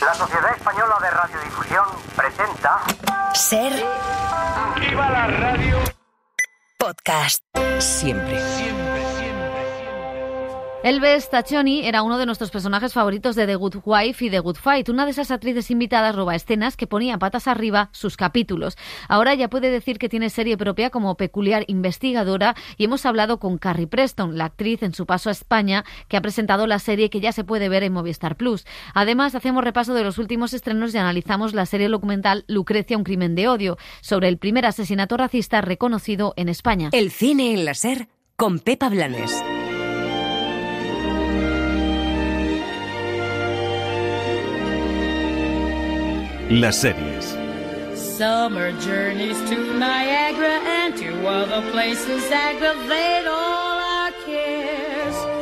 La Sociedad Española de Radiodifusión presenta Ser ¡Viva la radio! podcast. Siempre. Elves Taccioni era uno de nuestros personajes favoritos de The Good Wife y The Good Fight. Una de esas actrices invitadas roba escenas que ponía patas arriba sus capítulos. Ahora ya puede decir que tiene serie propia como peculiar investigadora y hemos hablado con Carrie Preston, la actriz en su paso a España, que ha presentado la serie que ya se puede ver en Movistar Plus. Además, hacemos repaso de los últimos estrenos y analizamos la serie documental Lucrecia, un crimen de odio, sobre el primer asesinato racista reconocido en España. El cine en la Ser con Pepa Blanes. Las series. Summer journeys to Niagara and to other places aggravate all.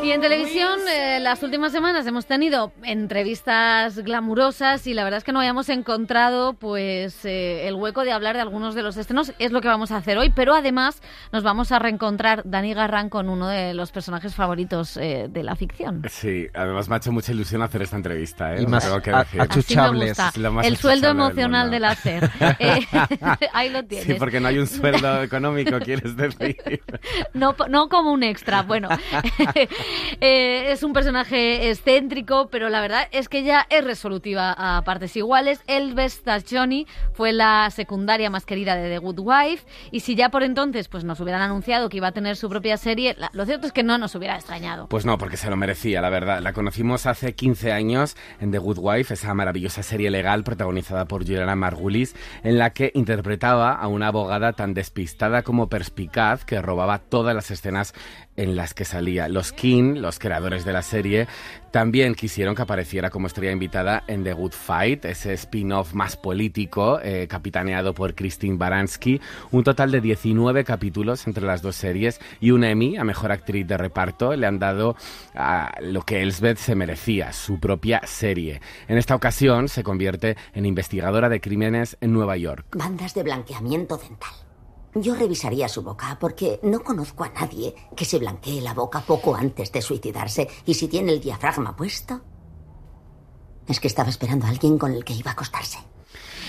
Y en televisión, eh, las últimas semanas hemos tenido entrevistas glamurosas y la verdad es que no hayamos encontrado pues eh, el hueco de hablar de algunos de los estrenos. Es lo que vamos a hacer hoy, pero además nos vamos a reencontrar Dani Garran con uno de los personajes favoritos eh, de la ficción. Sí, además me ha hecho mucha ilusión hacer esta entrevista, ¿eh? Y más tengo que decir. Así me Achuchables. gusta. Es lo más El sueldo del emocional mundo. del hacer. Eh, ahí lo tienes. Sí, porque no hay un sueldo económico, quieres decir. No, no como un extra, bueno. Eh, es un personaje excéntrico, pero la verdad es que ella es resolutiva a partes iguales. Elves Johnny fue la secundaria más querida de The Good Wife y si ya por entonces pues nos hubieran anunciado que iba a tener su propia serie, lo cierto es que no nos hubiera extrañado. Pues no, porque se lo merecía, la verdad. La conocimos hace 15 años en The Good Wife, esa maravillosa serie legal protagonizada por Juliana Margulis, en la que interpretaba a una abogada tan despistada como perspicaz que robaba todas las escenas en las que salía. Los King, los creadores de la serie, también quisieron que apareciera como estrella invitada en The Good Fight, ese spin-off más político, eh, capitaneado por Christine Baranski. Un total de 19 capítulos entre las dos series y un Emmy a Mejor Actriz de Reparto le han dado a lo que Elsbeth se merecía, su propia serie. En esta ocasión se convierte en investigadora de crímenes en Nueva York. Bandas de blanqueamiento dental. Yo revisaría su boca porque no conozco a nadie que se blanquee la boca poco antes de suicidarse. Y si tiene el diafragma puesto, es que estaba esperando a alguien con el que iba a acostarse.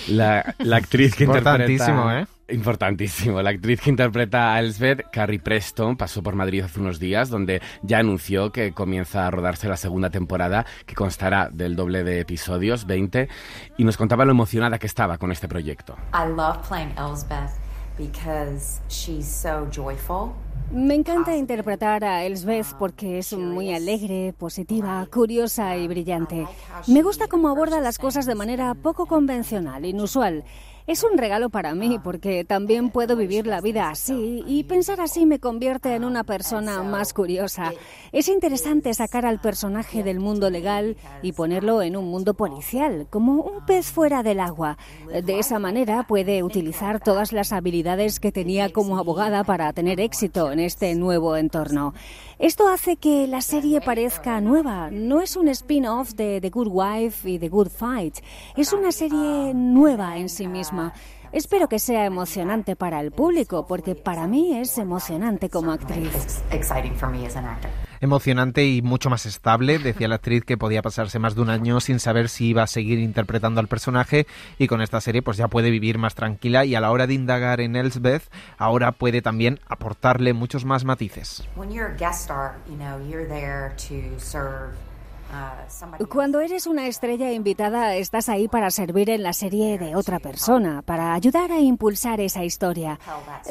La, la actriz que Importantísimo, interpreta... ¿eh? Importantísimo. La actriz que interpreta a Elsbeth, Carrie Preston, pasó por Madrid hace unos días, donde ya anunció que comienza a rodarse la segunda temporada, que constará del doble de episodios, 20, y nos contaba lo emocionada que estaba con este proyecto. I love playing Elsbeth because she's so joyful. Me encanta interpretar a Elsbeth porque es muy alegre, positiva, curiosa y brillante. Me gusta cómo aborda las cosas de manera poco convencional, inusual. Es un regalo para mí porque también puedo vivir la vida así y pensar así me convierte en una persona más curiosa. Es interesante sacar al personaje del mundo legal y ponerlo en un mundo policial, como un pez fuera del agua. De esa manera puede utilizar todas las habilidades que tenía como abogada para tener éxito en este nuevo entorno. Esto hace que la serie parezca nueva. No es un spin-off de The Good Wife y The Good Fight. Es una serie nueva en sí misma. Espero que sea emocionante para el público, porque para mí es emocionante como actriz. Emocionante y mucho más estable, decía la actriz que podía pasarse más de un año sin saber si iba a seguir interpretando al personaje y con esta serie pues ya puede vivir más tranquila y a la hora de indagar en Elsbeth ahora puede también aportarle muchos más matices. When you're a guest star, you know, you're there to serve. Cuando eres una estrella invitada, estás ahí para servir en la serie de otra persona, para ayudar a impulsar esa historia.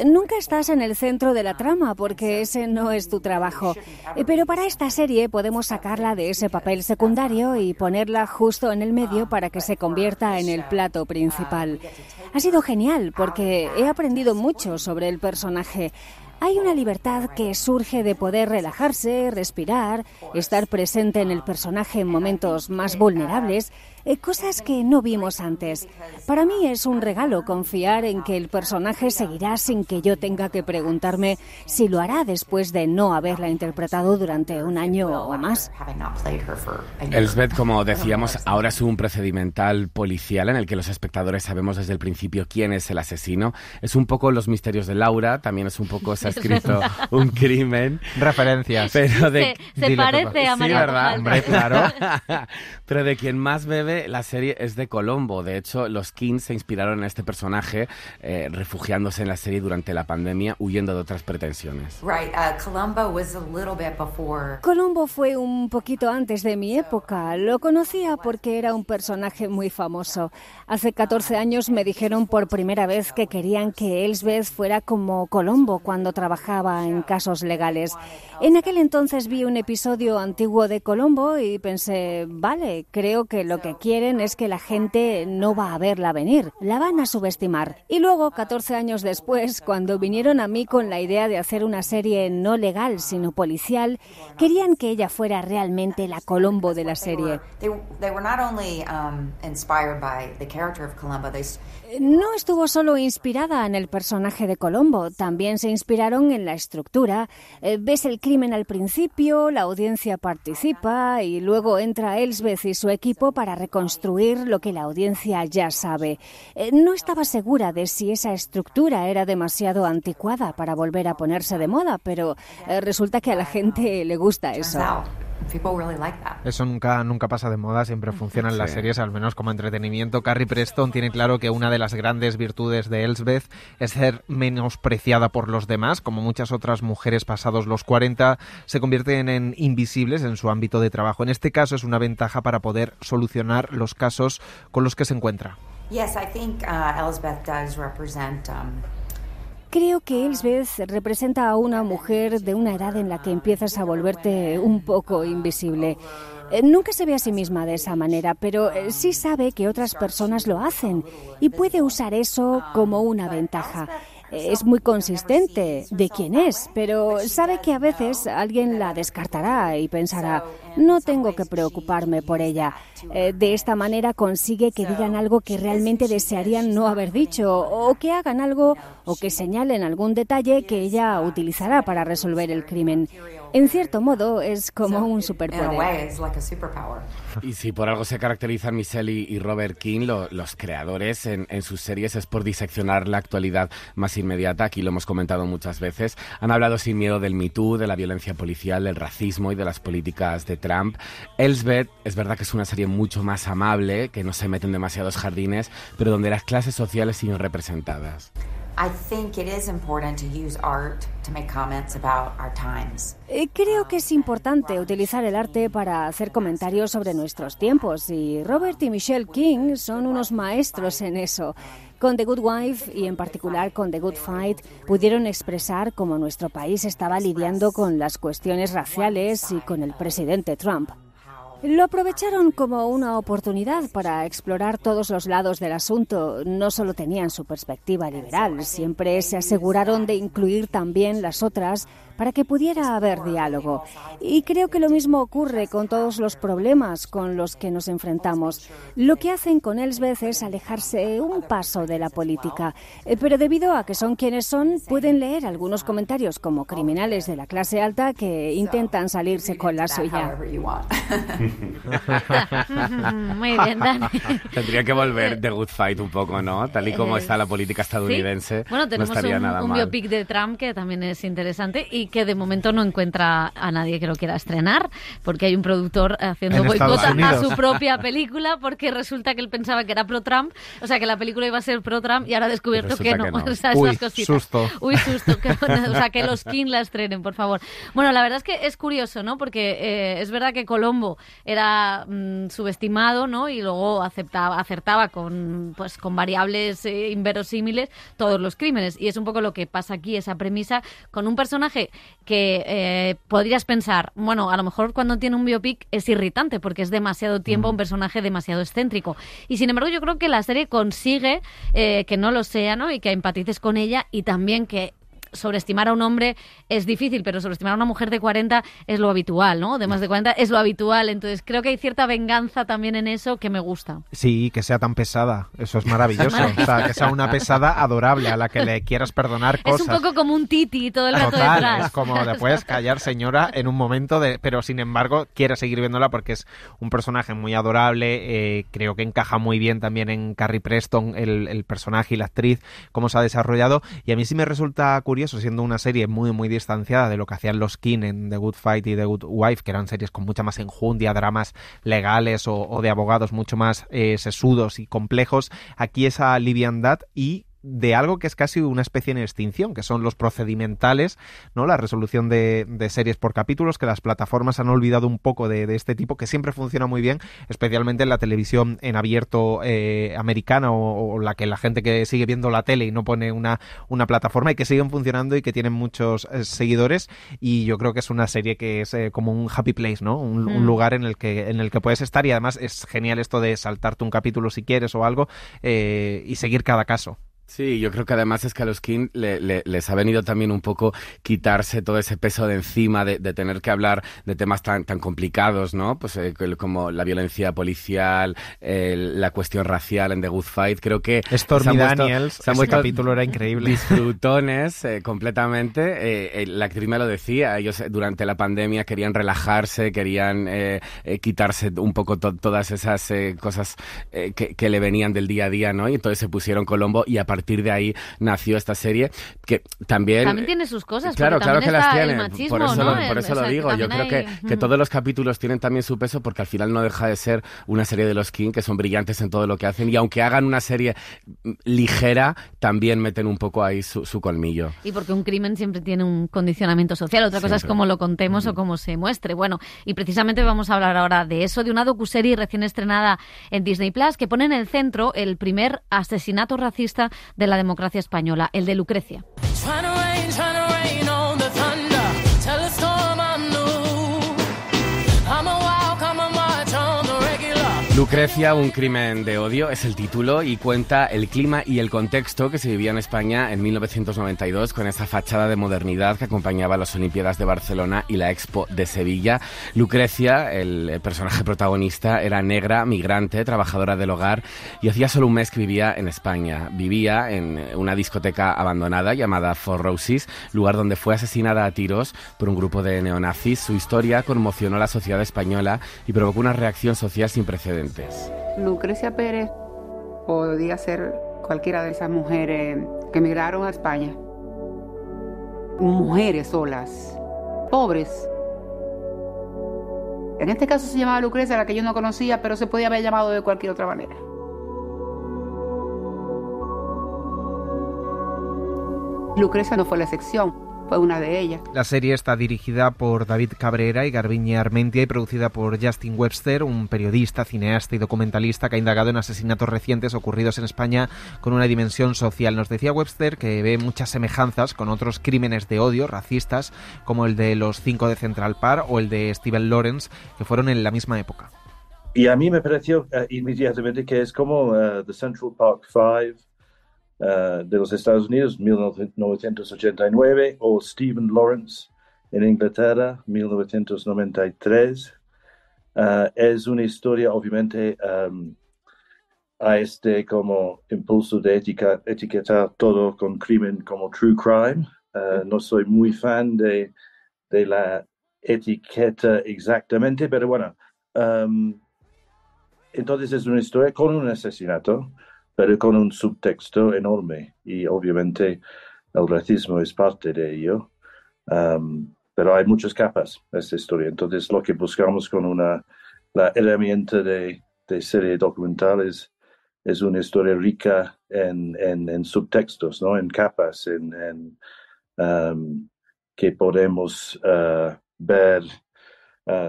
Nunca estás en el centro de la trama porque ese no es tu trabajo. Eh, Pero para esta serie podemos sacarla de ese papel secundario y ponerla justo en el medio para que se convierta en el plato principal. Ha sido genial porque he aprendido mucho sobre el personaje. Hay una libertad que surge de poder relajarse, respirar, estar presente en el personaje en momentos más vulnerables, cosas que no vimos antes. Para mí es un regalo confiar en que el personaje seguirá sin que yo tenga que preguntarme si lo hará después de no haberla interpretado durante un año o más. Elsbeth, como decíamos, ahora es un procedimental policial en el que los espectadores sabemos desde el principio quién es el asesino. Es un poco los misterios de Laura, también es un poco se ha escrito un crimen. Referencias. Pero de, Se, se parece a Sí, María ¿verdad? Pujal. Hombre, claro. Pero de quien más bebe de la serie es de Colombo. De hecho, los Kings se inspiraron en este personaje, eh, refugiándose en la serie durante la pandemia, huyendo de otras pretensiones. Right. Uh, Columbo was a little bit before. Colombo fue un poquito antes de mi época. Lo conocía porque era un personaje muy famoso. Hace 14 años me dijeron por primera vez que querían que Elsbeth fuera como Colombo cuando trabajaba en casos legales. En aquel entonces vi un episodio antiguo de Colombo y pensé, vale, creo que lo que quieren es que la gente no va a verla venir, la van a subestimar. Y luego, 14 años después, cuando vinieron a mí con la idea de hacer una serie no legal, sino policial, querían que ella fuera realmente la Colombo de la serie. No estuvo solo inspirada en el personaje de Colombo, también se inspiraron en la estructura. Eh, ves el crimen al principio, la audiencia participa y luego entra Elsbeth y su equipo para reconstruir lo que la audiencia ya sabe. Eh, no estaba segura de si esa estructura era demasiado anticuada para volver a ponerse de moda, pero eh, resulta que a la gente le gusta eso. Out people really like that. Eso nunca, nunca pasa de moda, siempre funcionan las series, al menos como entretenimiento. Carrie Preston tiene claro que una de las grandes virtudes de Elsbeth es ser menospreciada por los demás, como muchas otras mujeres pasados los 40 se convierten en invisibles en su ámbito de trabajo. En este caso es una ventaja para poder solucionar los casos con los que se encuentra. Yes, I think uh, Elsbeth does represent. Um, Creo que Elsbeth representa a una mujer de una edad en la que empiezas a volverte un poco invisible. Eh, Nunca se ve a sí misma de esa manera, pero eh, sí sabe que otras personas lo hacen y puede usar eso como una ventaja. Es muy consistente de quién es, pero sabe que a veces alguien la descartará y pensará, no tengo que preocuparme por ella. Eh, De esta manera consigue que digan algo que realmente desearían no haber dicho, o que hagan algo o que señalen algún detalle que ella utilizará para resolver el crimen. En cierto modo, es como un superpoder. Y si por algo se caracterizan Michelle y, y Robert King, lo- los creadores en, en sus series es por diseccionar la actualidad más inmediata. Aquí lo hemos comentado muchas veces. Han hablado sin miedo del Me Too, de la violencia policial, del racismo y de las políticas de Trump. Elsbeth es verdad que es una serie mucho más amable, que no se mete en demasiados jardines, pero donde las clases sociales siguen representadas. Creo que es importante utilizar el arte para hacer comentarios sobre nuestros tiempos y Robert y Michelle King son unos maestros en eso. Con The Good Wife y en particular con The Good Fight pudieron expresar cómo nuestro país estaba lidiando con las cuestiones raciales y con el presidente Trump. Lo aprovecharon como una oportunidad para explorar todos los lados del asunto. No solo tenían su perspectiva liberal, siempre se aseguraron de incluir también las otras para que pudiera haber diálogo. Y creo que lo mismo ocurre con todos los problemas con los que nos enfrentamos. Lo que hacen con Elsbeth es alejarse un paso de la política. Eh, Pero debido a que son quienes son, pueden leer algunos comentarios como criminales de la clase alta que intentan salirse con la suya. Muy bien, Dani. Tendría que volver The Good Fight un poco, ¿no? Tal y como Eh, está la política estadounidense. Bueno, no tenemos estaría un, nada un biopic de Trump que también es interesante y que de momento no encuentra a nadie que lo quiera estrenar porque hay un productor haciendo En boicot a su propia película porque resulta que él pensaba que era pro-Trump, o sea que la película iba a ser pro-Trump y ahora ha descubierto que no. que no. O sea, Uy, cositas. susto. Uy, susto. que- o sea, que los King la estrenen, por favor. Bueno, la verdad es que es curioso, ¿no? Porque eh, es verdad que Colombo era mm, subestimado, ¿no? Y luego aceptaba, acertaba con, pues, con variables eh, inverosímiles todos los crímenes. Y es un poco lo que pasa aquí, esa premisa, con un personaje que eh, podrías pensar, bueno, a lo mejor cuando tiene un biopic es irritante porque es demasiado tiempo un personaje demasiado excéntrico. Y sin embargo, yo creo que la serie consigue eh, que no lo sea, ¿no? Y que empatices con ella y también que sobreestimar a un hombre es difícil, pero sobreestimar a una mujer de 40 es lo habitual, ¿no? De más de 40 es lo habitual. Entonces creo que hay cierta venganza también en eso que me gusta. Sí, que sea tan pesada, eso es maravilloso. O sea, que sea una pesada adorable a la que le quieras perdonar cosas. Es un poco como un titi todo el rato Total, detrás. es como te puedes callar, señora, en un momento de, pero sin embargo quieres seguir viéndola porque es un personaje muy adorable. eh, creo que encaja muy bien también en Carrie Preston el, el personaje y la actriz, cómo se ha desarrollado. Y a mí sí me resulta curioso siendo una serie muy, muy distanciada de lo que hacían los King en The Good Fight y The Good Wife, que eran series con mucha más enjundia, dramas legales o, de abogados mucho más eh, sesudos y complejos. Aquí esa liviandad y de algo que es casi una especie en extinción, que son los procedimentales, ¿no? La resolución de, series por capítulos, que las plataformas han olvidado un poco de, este tipo, que siempre funciona muy bien, especialmente en la televisión en abierto eh, americana o, la que la gente que sigue viendo la tele y no pone una, una plataforma y que siguen funcionando y que tienen muchos eh, seguidores. Y yo creo que es una serie que es eh, como un happy place, ¿no? Un, un, mm. lugar en el que en el que puedes estar y además es genial esto de saltarte un capítulo si quieres o algo y seguir cada caso. Sí, yo creo que además es que a los King les ha venido también un poco quitarse todo ese peso de encima de, tener que hablar de temas tan, tan complicados, ¿no? Pues eh, como la violencia policial, la cuestión racial en The Good Fight. Creo que Stormy Daniels, ese capítulo era increíble. Disfrutones eh, completamente. Eh, la actriz me lo decía. Ellos durante la pandemia querían relajarse, querían quitarse un poco todas esas cosas que, que, le venían del día a día, ¿no? Y entonces se pusieron Colombo y aparte partir de ahí nació esta serie que también... También tiene sus cosas. Claro, claro que las tiene. por eso, lo, por eso lo digo. Yo creo que, que, todos los capítulos tienen también su peso porque al final no deja de ser una serie de los King que son brillantes en todo lo que hacen y aunque hagan una serie ligera, también meten un poco ahí su, colmillo. Y porque un crimen siempre tiene un condicionamiento social. Otra cosa es cómo lo contemos o cómo se muestre. Bueno, y precisamente vamos a hablar ahora de eso, de una docuserie recién estrenada en Disney Plus que pone en el centro el primer asesinato racista de la democracia española, el de Lucrecia. Lucrecia, un crimen de odio, es el título y cuenta el clima y el contexto que se vivía en España en 1992 con esa fachada de modernidad que acompañaba las Olimpiadas de Barcelona y la Expo de Sevilla. Lucrecia, el personaje protagonista, era negra, migrante, trabajadora del hogar y hacía solo un mes que vivía en España. Vivía en una discoteca abandonada llamada Four Roses, lugar donde fue asesinada a tiros por un grupo de neonazis. Su historia conmocionó a la sociedad española y provocó una reacción social sin precedentes. Lucrecia Pérez podía ser cualquiera de esas mujeres que emigraron a España. Mujeres solas, pobres. En este caso se llamaba Lucrecia, la que yo no conocía, pero se podía haber llamado de cualquier otra manera. Lucrecia no fue la excepción fue una de ellas. La serie está dirigida por David Cabrera y Garbiñe Armentia y producida por Justin Webster, un periodista, cineasta y documentalista que ha indagado en asesinatos recientes ocurridos en España con una dimensión social. Nos decía Webster que ve muchas semejanzas con otros crímenes de odio racistas como el de los cinco de Central Park o el de Steven Lawrence, que fueron en la misma época. Y a mí me pareció uh, inmediatamente que es como uh, The Central Park Five Uh, de los Estados Unidos, 1989, o Stephen Lawrence en Inglaterra, 1993. Uh, es una historia, obviamente, um, a este como impulso de etiquetar todo con crimen como true crime. Uh, no soy muy fan de, de, la etiqueta exactamente, pero bueno. Um, entonces es una historia con un asesinato pero con un subtexto enorme y obviamente el racismo es parte de ello. Pero hay muchas capas en esta historia. Entonces, lo que buscamos con una, la herramienta de, de serie documental es, una historia rica en, en, subtextos, ¿no? en capas, en, que podemos uh, ver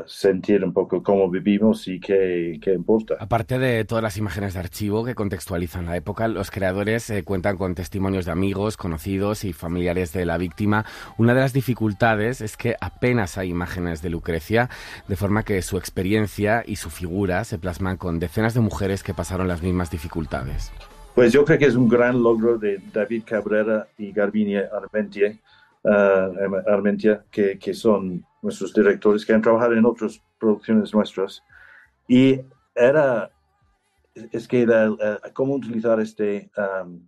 sentir un poco cómo vivimos y qué, importa. Aparte de todas las imágenes de archivo que contextualizan la época, los creadores eh, cuentan con testimonios de amigos, conocidos y familiares de la víctima. Una de las dificultades es que apenas hay imágenes de Lucrecia, de forma que su experiencia y su figura se plasman con decenas de mujeres que pasaron las mismas dificultades. Pues yo creo que es un gran logro de David Cabrera y Garbinia Armentia, uh, Armentia que, que son nuestros directores que han trabajado en otras producciones nuestras. Y era, es que era, cómo utilizar este, um,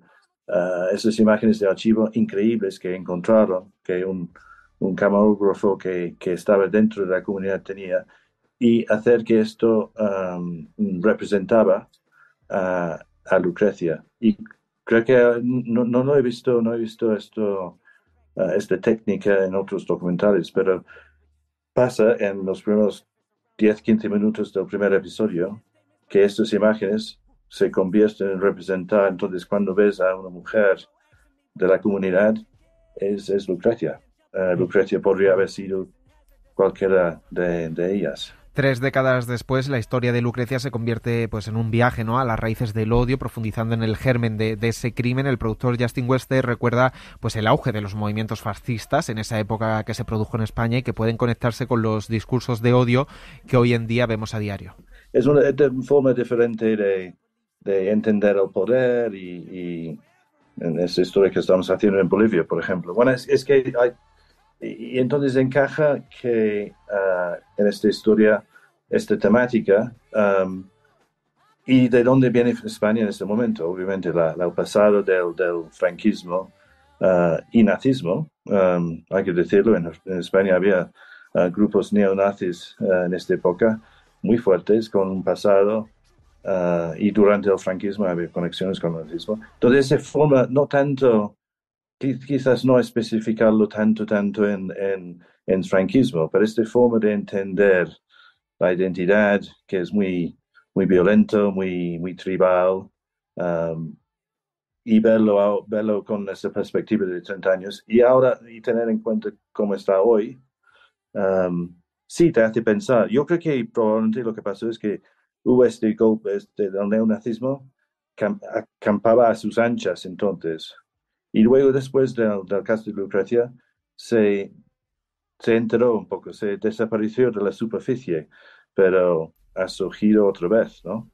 uh, esas imágenes de archivo increíbles que encontraron, que un, un camarógrafo que, que, estaba dentro de la comunidad tenía, y hacer que esto um, representaba a Lucrecia. Y creo que no, no, no, he visto, no he visto esto uh, esta técnica en otros documentales, pero pasa en los primeros 10, 15 minutos del primer episodio que estas imágenes se convierten en representar. Entonces, cuando ves a una mujer de la comunidad, es, es Lucrecia. Uh, Lucrecia podría haber sido cualquiera de ellas. Tres décadas después, la historia de Lucrecia se convierte pues, en un viaje ¿no? a las raíces del odio, profundizando en el germen de, ese crimen. El productor Justin Wester recuerda pues, el auge de los movimientos fascistas en esa época que se produjo en España y que pueden conectarse con los discursos de odio que hoy en día vemos a diario. Es una forma diferente de, de, entender el poder y, en esa historia que estamos haciendo en Bolivia, por ejemplo. Bueno, es que hay y, entonces encaja que uh, en esta historia, esta temática, um, y de dónde viene España en este momento. Obviamente, la, el pasado del, del franquismo uh, y nazismo, um, hay que decirlo, en, en España había uh, grupos neonazis en esta época muy fuertes, con un pasado y durante el franquismo había conexiones con el nazismo. Entonces se forma no tanto quizás no especificarlo tanto, tanto en, en, en franquismo, pero esta forma de entender la identidad que es muy, muy violento, muy, muy tribal, um, y verlo, verlo con esa perspectiva de 30 años y ahora y tener en cuenta cómo está hoy, um, sí te hace pensar. Yo creo que probablemente lo que pasó es que hubo este golpe este, del neonazismo, acampaba a sus anchas entonces. Y luego, después del, caso de Lucrecia, se, se enteró un poco, se desapareció de la superficie, pero ha surgido otra vez, ¿no?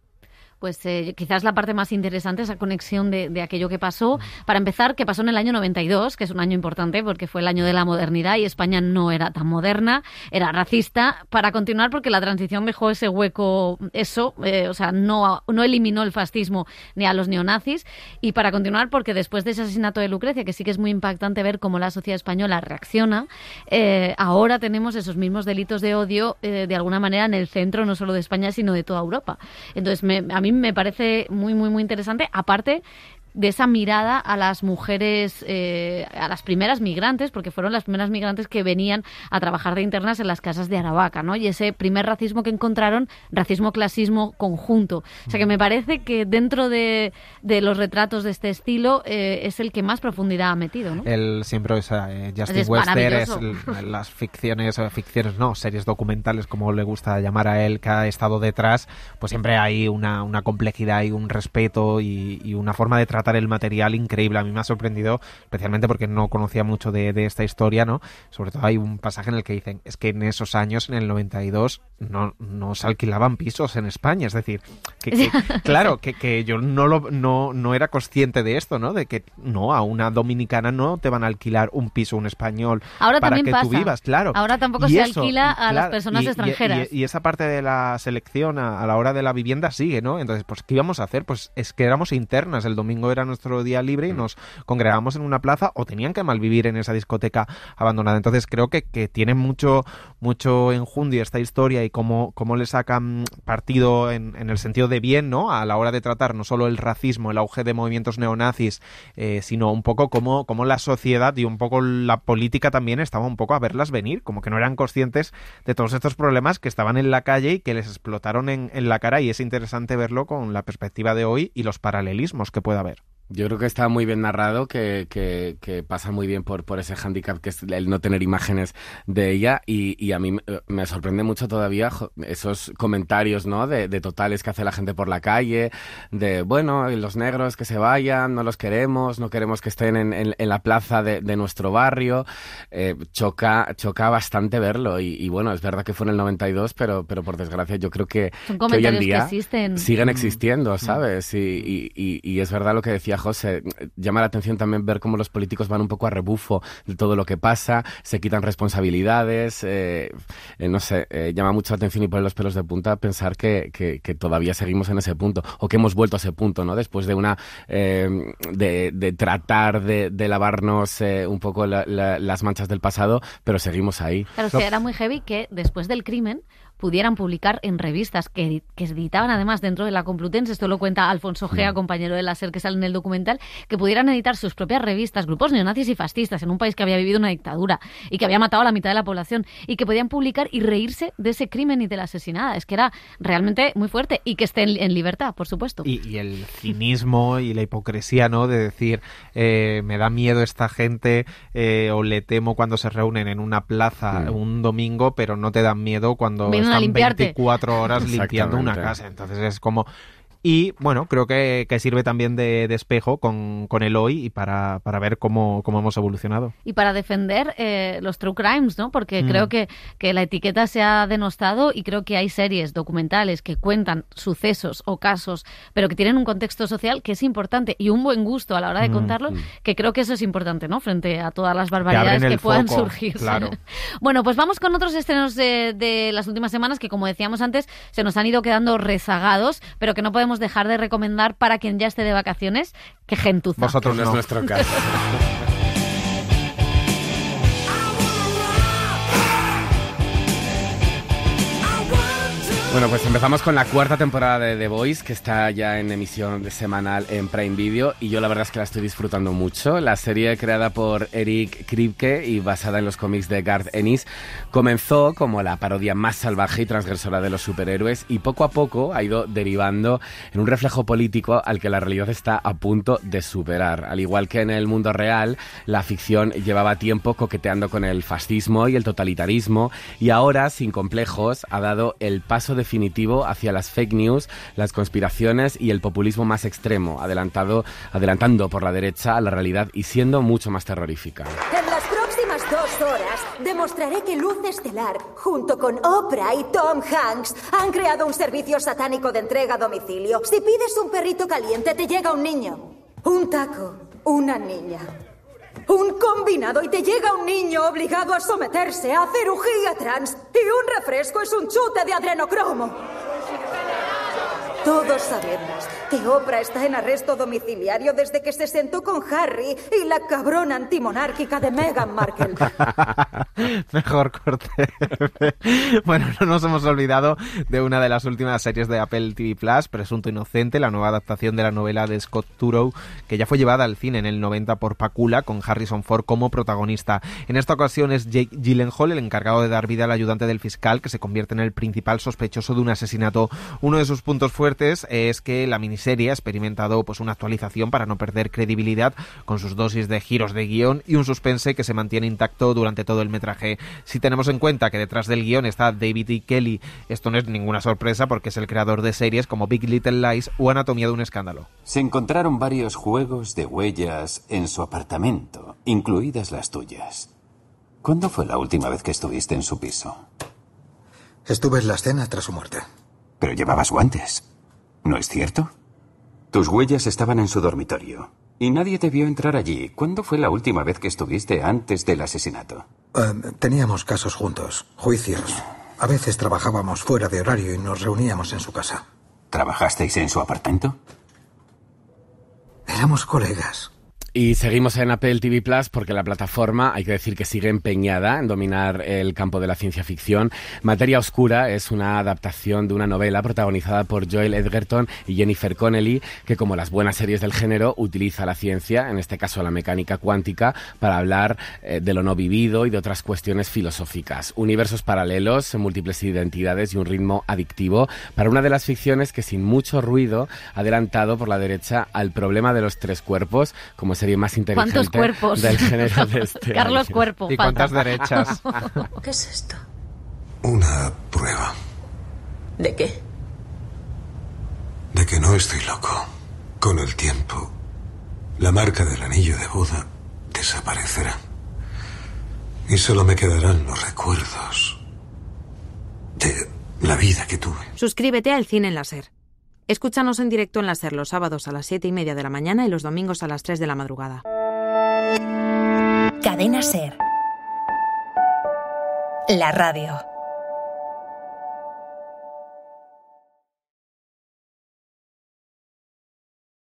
Pues eh, quizás la parte más interesante, esa conexión de, de, aquello que pasó. Para empezar, que pasó en el año 92, que es un año importante porque fue el año de la modernidad y España no era tan moderna, era racista. Para continuar, porque la transición dejó ese hueco, eso, eh, o sea, no, no eliminó el fascismo ni a los neonazis. Y para continuar, porque después de ese asesinato de Lucrecia, que sí que es muy impactante ver cómo la sociedad española reacciona, eh, ahora tenemos esos mismos delitos de odio eh, de alguna manera en el centro, no solo de España, sino de toda Europa. Entonces, me, a mí me parece muy, muy, muy interesante. Aparte, de esa mirada a las mujeres, eh, a las primeras migrantes, porque fueron las primeras migrantes que venían a trabajar de internas en las casas de Aravaca, ¿no? Y ese primer racismo que encontraron, racismo-clasismo conjunto. O sea que me parece que dentro de, de los retratos de este estilo eh, es el que más profundidad ha metido, ¿no? Él siempre, es eh, Justin es Wester es las ficciones, ficciones no, series documentales, como le gusta llamar a él, que ha estado detrás, pues siempre hay una, una complejidad y un respeto y, y una forma de tratar el material increíble. A mí me ha sorprendido, especialmente porque no conocía mucho de, esta historia, ¿no? Sobre todo hay un pasaje en el que dicen, es que en esos años, en el 92, no, no se alquilaban pisos en España. Es decir, que, claro, que, que, yo no, lo, no, no era consciente de esto, ¿no? De que no, a una dominicana no te van a alquilar un piso, un español, Ahora para que tú vivas, claro. Ahora tampoco se alquila a las personas extranjeras. Y, esa parte de la selección a, a, la hora de la vivienda sigue, ¿no? Entonces, pues, ¿qué íbamos a hacer? Pues es que éramos internas. El domingo era nuestro día libre y mm. nos congregamos en una plaza o tenían que malvivir en esa discoteca abandonada. Entonces creo que, que tiene mucho, mucho enjundio esta historia y cómo, cómo le sacan partido en, en, el sentido de bien, ¿no? A la hora de tratar no solo el racismo, el auge de movimientos neonazis, eh, sino un poco cómo, cómo la sociedad y un poco la política también estaba un poco a verlas venir, como que no eran conscientes de todos estos problemas que estaban en la calle y que les explotaron en, en la cara y es interesante verlo con la perspectiva de hoy y los paralelismos que pueda haber. Yo creo que está muy bien narrado, que, que, que, pasa muy bien por, por ese hándicap que es el no tener imágenes de ella y, y a mí me sorprende mucho todavía esos comentarios ¿no? de, de, totales que hace la gente por la calle, de, bueno, los negros que se vayan, no los queremos, no queremos que estén en, en, en la plaza de, de nuestro barrio. Eh, choca, choca bastante verlo y, y, bueno, es verdad que fue en el 92, pero, pero por desgracia yo creo que, que hoy en día siguen mm. existiendo, ¿sabes? Y, y, y es verdad lo que decía José, llama la atención también ver cómo los políticos van un poco a rebufo de todo lo que pasa, se quitan responsabilidades, eh, eh, no sé, eh, llama mucho la atención y pone los pelos de punta pensar que, que, que, todavía seguimos en ese punto o que hemos vuelto a ese punto, ¿no? Después de una, de, de, tratar de, de lavarnos un poco la, la, las manchas del pasado, pero seguimos ahí. Claro, que era muy heavy que después del crimen pudieran publicar en revistas que, que editaban además dentro de la Complutense, esto lo cuenta Alfonso Gea, compañero de la SER que sale en el documental, que pudieran editar sus propias revistas, grupos neonazis y fascistas en un país que había vivido una dictadura y que había matado a la mitad de la población y que podían publicar y reírse de ese crimen y de la asesinada. Es que era realmente muy fuerte y que esté en, en libertad, por supuesto. Y, y, el cinismo y la hipocresía, ¿no? De decir, eh, me da miedo esta gente eh, o le temo cuando se reúnen en una plaza un domingo, pero no te dan miedo cuando A están limpiarte. 24 horas limpiando una casa. Entonces es como... Y bueno, creo que, que sirve también de, de espejo con, con el hoy y para, para ver cómo, cómo hemos evolucionado. y para defender eh, los true crimes, ¿no? Porque Mm. creo que, que la etiqueta se ha denostado y creo que hay series documentales que cuentan sucesos o casos, pero que tienen un contexto social que es importante y un buen gusto a la hora de Mm, contarlo, mm. que creo que eso es importante, ¿no? Frente a todas las barbaridades que el puedan foco, surgir. claro. Bueno, pues vamos con otros estrenos de, de las últimas semanas que, como decíamos antes, se nos han ido quedando rezagados, pero que no podemos dejar de recomendar para quien ya esté de vacaciones, que gentuza. Vosotros no es nuestro caso. Bueno, pues empezamos con la cuarta temporada de The Voice, que está ya en emisión de semanal en Prime Video, y yo la verdad es que la estoy disfrutando mucho. La serie creada por Eric Kripke y basada en los cómics de Garth Ennis comenzó como la parodia más salvaje y transgresora de los superhéroes y poco a poco ha ido derivando en un reflejo político al que la realidad está a punto de superar. Al igual que en el mundo real, la ficción llevaba tiempo coqueteando con el fascismo y el totalitarismo y ahora, sin complejos, ha dado el paso definitivo hacia las fake news, las conspiraciones y el populismo más extremo, adelantado, adelantando por la derecha a la realidad y siendo mucho más terrorífica. En las próximas dos horas demostraré que Luz Estelar, junto con Oprah y Tom Hanks, han creado un servicio satánico de entrega a domicilio. Si pides un perrito caliente, te llega un niño. Un taco, una niña. Un combinado y te llega un niño obligado a someterse a cirugía trans. Y un refresco es un chute de adrenocromo. Todos sabemos que Oprah está en arresto domiciliario desde que se sentó con Harry y la cabrona antimonárquica de Meghan Markle. Mejor corte. bueno, no nos hemos olvidado de una de las últimas series de Apple TV Plus, Presunto Inocente, la nueva adaptación de la novela de Scott Turow, que ya fue llevada al cine en el 90 por Pacula, con Harrison Ford como protagonista. En esta ocasión es Jake Gyllenhaal el encargado de dar vida al ayudante del fiscal, que se convierte en el principal sospechoso de un asesinato. Uno de sus puntos fuertes es que la miniserie ha experimentado pues una actualización para no perder credibilidad con sus dosis de giros de guion y un suspense que se mantiene intacto durante todo el metraje. Si tenemos en cuenta que detrás del guion está David E. Kelly, esto no es ninguna sorpresa porque es el creador de series como Big Little Lies o Anatomía de un escándalo. Se encontraron varios juegos de huellas en su apartamento, incluidas las tuyas. ¿Cuándo fue la última vez que estuviste en su piso? Estuve en la escena tras su muerte. Pero llevabas guantes. ¿No es cierto? Tus huellas estaban en su dormitorio. Y nadie te vio entrar allí. ¿Cuándo fue la última vez que estuviste antes del asesinato? Eh, teníamos casos juntos, juicios. A veces trabajábamos fuera de horario y nos reuníamos en su casa. ¿Trabajasteis en su apartamento? Éramos colegas. Y seguimos en Apple TV Plus porque la plataforma, hay que decir que sigue empeñada en dominar el campo de la ciencia ficción. Materia Oscura es una adaptación de una novela protagonizada por Joel Edgerton y Jennifer Connelly, que como las buenas series del género, utiliza la ciencia, en este caso la mecánica cuántica, para hablar eh, de lo no vivido y de otras cuestiones filosóficas. Universos paralelos, múltiples identidades y un ritmo adictivo para una de las ficciones que sin mucho ruido ha adelantado por la derecha al problema de los tres cuerpos como serie más inteligente ¿Cuántos cuerpos? del género de este Carlos año. Cuerpo. ¿Y falta. cuántas derechas? ¿Qué es esto? Una prueba ¿De qué? de que no estoy loco. Con el tiempo, la marca del anillo de Buda desaparecerá. Y solo me quedarán los recuerdos de la vida que tuve. Suscríbete al Cine en la SER. Escúchanos en directo en la SER los sábados a las 7 y media de la mañana y los domingos a las 3 de la madrugada. Cadena Ser. La radio.